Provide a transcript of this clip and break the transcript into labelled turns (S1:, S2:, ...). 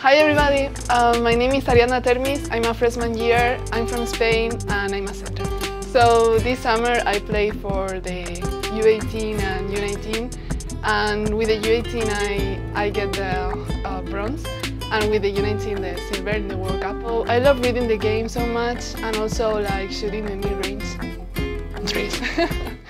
S1: Hi everybody, um, my name is Ariadna Termis, I'm a freshman year, I'm from Spain and I'm a center. So this summer I played for the U18 and U19 and with the U18 I, I get the uh, bronze and with the U19 the silver in the World Cup. Oh, I love reading the game so much and also like shooting the mid-range trees.